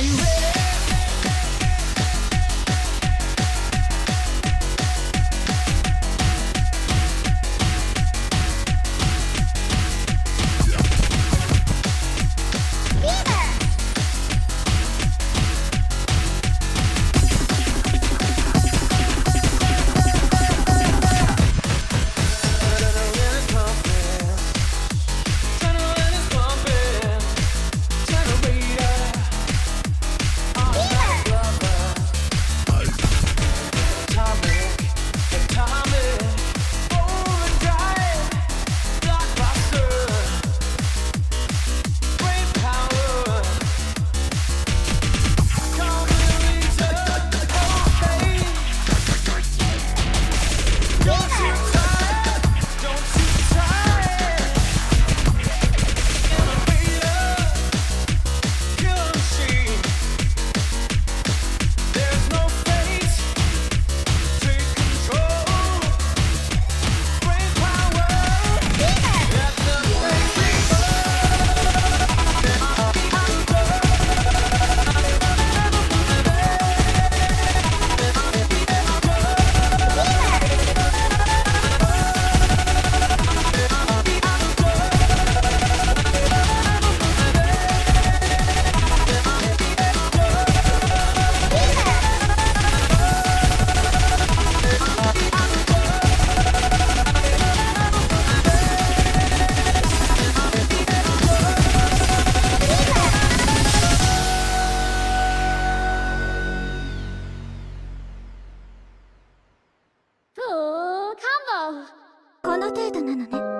Are you ready? の程度なのね。